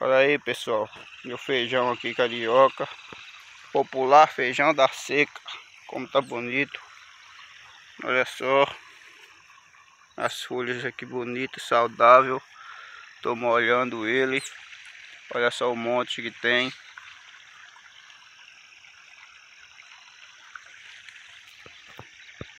Olha aí pessoal, meu feijão aqui carioca, popular feijão da seca, como tá bonito. Olha só, as folhas aqui bonitas, saudável. Tô molhando ele, olha só o monte que tem.